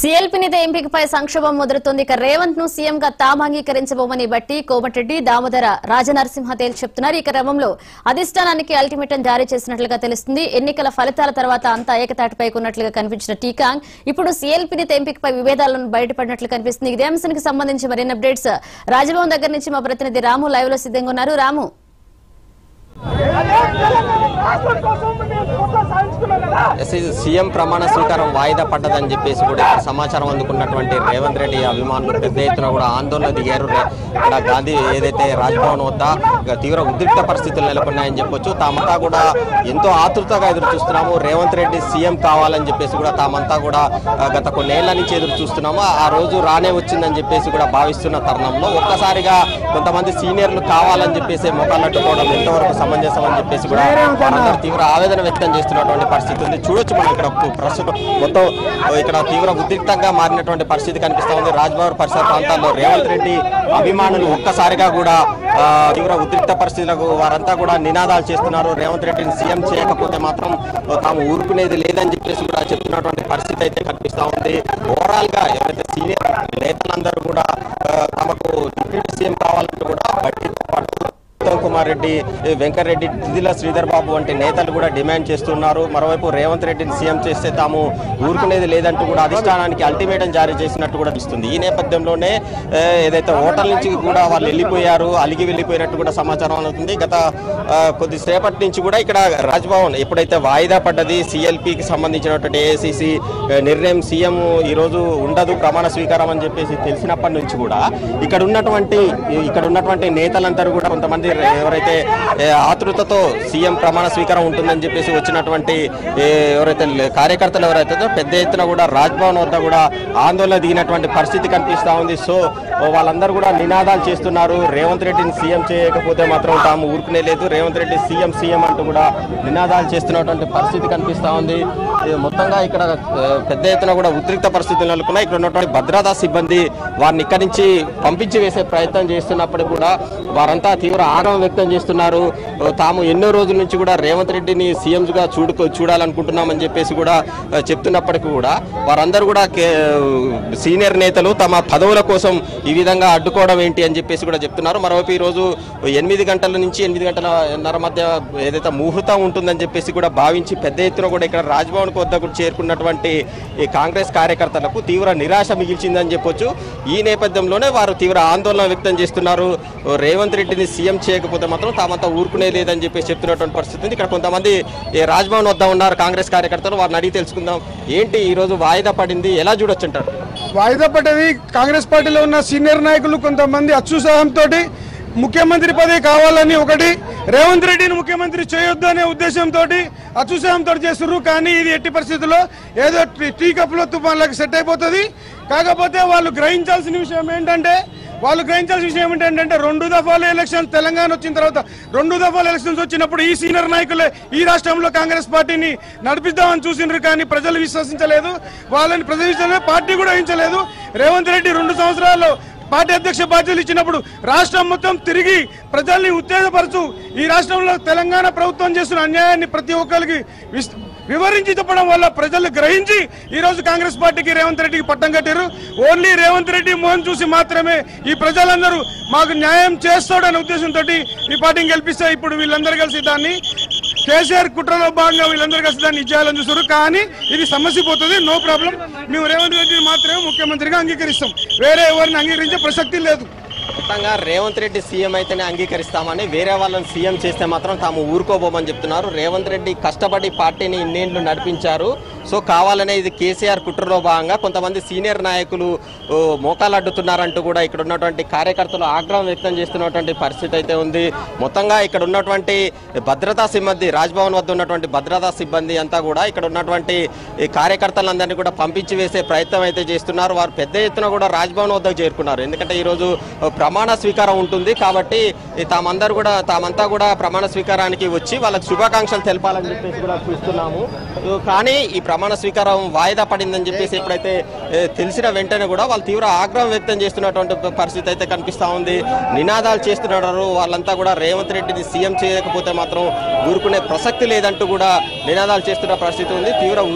CLP నేత ఎంపికపై సంక్షోభం ముదురుతోంది. ఇక రేవంత్ను సీఎంగా తాము అంగీకరించబోమని బట్టి కోమటిరెడ్డి దామోదర రాజనరసింహ తేల్ చెప్తున్నారు. ఈ క్రమంలో అధిష్టానానికి అల్టిమేటం జారీ చేసినట్లుగా తెలుస్తుంది. ఎన్నికల ఫలితాల తర్వాత అంతా ఏకతాటిపై ఉన్నట్లుగా కనిపించిన టీకాంగ్ ఇప్పుడు సీఎల్పీ నేత ఎంపికపై విభేదాలను బయటపడినట్లు కనిపిస్తుంది. ఇదే అంశానికి సంబంధించి మరిన్ని అప్డేట్స్ రాజభవన్ దగ్గర నుంచి మా ప్రతినిధి రాము లైవ్లో సిద్ధంగా ఉన్నారు. రాము. సీఎం ప్రమాణ స్వీకారం వాయిదా పడ్డదని చెప్పేసి కూడా సమాచారం అందుకున్నటువంటి రేవంత్ రెడ్డి అభిమానులు పెద్ద ఎత్తున కూడా ఆందోళన దిగారు. ఇక్కడ గాంధీ ఏదైతే రాజ్భవన్ వద్ద తీవ్ర ఉద్రిక్త పరిస్థితులు నెలకొన్నాయని చెప్పొచ్చు. తామంతా కూడా ఎంతో ఆతృతగా ఎదురు చూస్తున్నాము. రేవంత్ రెడ్డి సీఎం కావాలని చెప్పేసి కూడా తామంతా కూడా గత కొన్నేళ్ళ నుంచి ఎదురు చూస్తున్నాము. ఆ రోజు రానే వచ్చిందని చెప్పేసి కూడా భావిస్తున్న తరుణంలో ఒక్కసారిగా కొంతమంది సీనియర్లు కావాలని చెప్పేసి ముఖాలట్టుకోవడం ఎంతవరకు సమంజసం అని చెప్పేసి కూడా తీవ్ర ఆవేదన వ్యక్తం చేస్తున్నటువంటి పరిస్థితి ఉంది. చూడొచ్చు మనం ఇక్కడ ప్రస్తుతం మొత్తం ఇక్కడ తీవ్ర ఉద్రిక్తంగా మారినటువంటి పరిస్థితి కనిపిస్తూ ఉంది. రాజ్భవన్ పరిసర ప్రాంతాల్లో రేవంత్ రెడ్డి అభిమానులు ఒక్కసారిగా కూడా తీవ్ర ఉద్రిక్త పరిస్థితులకు వారంతా కూడా నినాదాలు చేస్తున్నారు. రేవంత్ రెడ్డిని సీఎం చేయకపోతే మాత్రం తాము ఊరుకునేది లేదని చెప్పేసి కూడా చెప్తున్నటువంటి పరిస్థితి అయితే కనిపిస్తా ఉంది. ఓవరాల్గా ఎవరైతే సీనియర్ నేతలందరూ కూడా రెడ్డి వెంకరెడ్డి తిదిల శ్రీధర్ బాబు వంటి నేతలు కూడా డిమాండ్ చేస్తున్నారు. మరోవైపు రేవంత్ రెడ్డిని సీఎం చేస్తే తాము ఊరుకునేది లేదంటూ కూడా అధిష్టానానికి అల్టిమేటం జారీ చేసినట్టు కూడా ఇస్తుంది ఈ నేపథ్యంలోనే ఏదైతే హోటల్ నుంచి కూడా వాళ్ళు వెళ్ళిపోయారు అలిగి వెళ్ళిపోయినట్టు కూడా సమాచారం అవుతుంది గత కొద్దిసేపటి నుంచి కూడా ఇక్కడ రాజ్భవన్ ఎప్పుడైతే వాయిదా పడ్డది సిఎల్పికి సంబంధించినటువంటి ఏఐసిసి నిర్ణయం సీఎం ఈరోజు ఉండదు ప్రమాణ స్వీకారం అని చెప్పేసి తెలిసినప్పటి నుంచి కూడా ఇక్కడ ఉన్నటువంటి ఇక్కడ ఉన్నటువంటి నేతలందరూ కూడా కొంతమంది ఎవరైతే ఆతృతతో సీఎం ప్రమాణ స్వీకారం ఉంటుందని చెప్పేసి వచ్చినటువంటి ఎవరైతే లే- కార్యకర్తలు ఎవరైతే పెద్ద ఎత్తున కూడా రాజ్భవన్ వద్ద కూడా ఆందోళన దిగినటువంటి పరిస్థితి కనిపిస్తూ ఉంది. సో వాళ్ళందరూ కూడా నినాదాలు చేస్తున్నారు. రేవంత్ రెడ్డిని సీఎం చేయకపోతే మాత్రం తాము ఊరుకునే లేదు. రేవంత్ రెడ్డి సీఎం సీఎం అంటూ కూడా నినాదాలు చేస్తున్నటువంటి పరిస్థితి కనిపిస్తూ ఉంది. మొత్తంగా ఇక్కడ పెద్ద ఎత్తున కూడా ఉద్రిక్త పరిస్థితులు నెలకొన్నాయి. ఇక్కడ ఉన్నటువంటి భద్రతా సిబ్బంది వారిని ఇక్కడి నుంచి పంపించి వేసే ప్రయత్నం చేస్తున్నప్పటికీ కూడా వారంతా తీవ్ర ఆగ్రహం వ్యక్తం చేస్తున్నారు. తాము ఎన్నో రోజుల నుంచి కూడా రేవంత్ రెడ్డిని సీఎంగా చూడు చూడాలనుకుంటున్నామని చెప్పేసి కూడా చెప్తున్నప్పటికీ కూడా వారందరూ కూడా కే- సీనియర్ నేతలు తమ పదవుల కోసం ఈ విధంగా అడ్డుకోవడం ఏంటి అని చెప్పేసి కూడా చెప్తున్నారు. మరోవైపు ఈ రోజు ఎనిమిది గంటల నుంచి ఎనిమిది గంటలన్నర మధ్య ఏదైతే ముహూర్తం ఉంటుందని చెప్పేసి కూడా భావించి పెద్ద ఎత్తున కూడా ఇక్కడ రాజ్భవన్కు వద్దకు చేరుకున్నటువంటి ఈ కాంగ్రెస్ కార్యకర్తలకు తీవ్ర నిరాశ మిగిల్చిందని చెప్పొచ్చు. ఈ నేపథ్యంలోనే వారు తీవ్ర ఆందోళన వ్యక్తం చేస్తున్నారు. రేవంత్ రెడ్డిని సీఎం చేయకపోతే మాత్రం తామంతా ఊరుకునే లేదని చెప్పేసి చెప్తున్నటువంటి పరిస్థితి ఉంది. ఇక్కడ కొంతమంది రాజ్భవన్ వద్ద ఉన్నారు కాంగ్రెస్ కార్యకర్తలు వారిని అడిగి తెలుసుకుందాం. ఏంటి ఈ రోజు వాయిదా పడింది? ఎలా చూడొచ్చు అంటారు వాయిదా పడ్డది కాంగ్రెస్ పార్టీలో ఉన్న సీనియర్ నాయకులు కొంతమంది అత్యుత్సాహంతో ముఖ్యమంత్రి పదవి కావాలని ఒకటి రేవంత్ రెడ్డిని ముఖ్యమంత్రి చేయొద్దు అనే ఉద్దేశంతో అత్యుత్సాహంతో చేస్తున్నారు కానీ ఇది ఎట్టి పరిస్థితుల్లో ఏదో టీ- కప్లో తుఫాన్లకు సెట్ అయిపోతుంది. కాకపోతే వాళ్ళు గ్రహించాల్సిన విషయం ఏంటంటే వాళ్ళు గ్రహించాల్సిన విషయం ఏంటంటే రెండు దఫాలు ఎలక్షన్ తెలంగాణ వచ్చిన తర్వాత రెండు దఫాలు ఎలక్షన్స్ వచ్చినప్పుడు ఈ సీనియర్ నాయకులే ఈ రాష్ట్రంలో కాంగ్రెస్ పార్టీని నడిపిద్దామని చూసిండ్రు కానీ ప్రజలు విశ్వసించలేదు వాళ్ళని ప్రజలు పార్టీ కూడా వహించలేదు రేవంత్ రెడ్డి రెండు సంవత్సరాల్లో పార్టీ అధ్యక్ష బాధ్యతలు ఇచ్చినప్పుడు రాష్ట్రం మొత్తం తిరిగి ప్రజల్ని ఉత్తేజపరచు ఈ రాష్ట్రంలో తెలంగాణ ప్రభుత్వం చేస్తున్న అన్యాయాన్ని ప్రతి ఒక్కరికి విస్- వివరించి చెప్పడం వల్ల ప్రజలు గ్రహించి ఈరోజు కాంగ్రెస్ పార్టీకి రేవంత్ రెడ్డికి పట్టం కట్టారు ఓన్లీ రేవంత్ రెడ్డి మోహన్ చూసి మాత్రమే ఈ ప్రజలందరూ మాకు న్యాయం చేస్తాడనే ఉద్దేశంతో ఈ పార్టీని గెలిపిస్తే ఇప్పుడు వీళ్ళందరూ కలిసి దాన్ని కేసీఆర్ కుట్రలో భాగంగా వీళ్ళందరూ కలిసి దాన్ని ఇచ్చేయాలని చూస్తారు కానీ ఇది సమస్య పోతుంది. No problem. మేము రేవంత్ రెడ్డిని మాత్రమే ముఖ్యమంత్రిగా అంగీకరిస్తాం. వేరే ఎవరిని అంగీకరించే ప్రసక్తి లేదు. మొత్తంగా రేవంత్ రెడ్డి సీఎం అయితేనే అంగీకరిస్తామని వేరే వాళ్ళని సీఎం చేస్తే మాత్రం తాము ఊరుకోబోమని చెప్తున్నారు. రేవంత్ రెడ్డి కష్టపడి పార్టీని ఇన్నేళ్ళు నడిపించారు. సో కావాలనే ఇది కేసీఆర్ కుట్రలో భాగంగా కొంతమంది సీనియర్ నాయకులు మోకాలడ్డుతున్నారంటూ మోకాలు అడ్డుతున్నారంటూ కూడా ఇక్కడ ఉన్నటువంటి కార్యకర్తలు ఆగ్రహం వ్యక్తం చేస్తున్నటువంటి పరిస్థితి అయితే ఉంది. మొత్తంగా ఇక్కడ ఉన్నటువంటి భద్రతా సిబ్బంది రాజ్భవన్ వద్ద ఉన్నటువంటి భద్రతా సిబ్బంది అంతా కూడా ఇక్కడ ఉన్నటువంటి కార్యకర్తలందరినీ కూడా పంపించి వేసే ప్రయత్నం అయితే చేస్తున్నారు. వారు పెద్ద ఎత్తున కూడా రాజ్భవన్ వద్దకు చేరుకున్నారు. ఎందుకంటే ఈరోజు ప్రమాణ స్వీకారం ఉంటుంది కాబట్టి తామందరూ కూడా తామంతా కూడా ప్రమాణ స్వీకారానికి వచ్చి వాళ్ళకి శుభాకాంక్షలు తెలపాలని చెప్పేసి కూడా చూస్తున్నాము. కానీ ఈ ప్రమాణ స్వీకారం వాయిదా పడిందని చెప్పేసి ఎప్పుడైతే తెలిసిన వెంటనే కూడా వాళ్ళు తీవ్ర ఆగ్రహం వ్యక్తం చేస్తున్నటువంటి పరిస్థితి అయితే కనిపిస్తా ఉంది. నినాదాలు చేస్తున్నారు. వాళ్ళంతా కూడా రేవంత్ రెడ్డిని సీఎం చేయకపోతే మాత్రం ఊరుకునే ప్రసక్తి లేదంటూ కూడా నినాదాలు చేస్తున్న పరిస్థితి ఉంది. తీవ్ర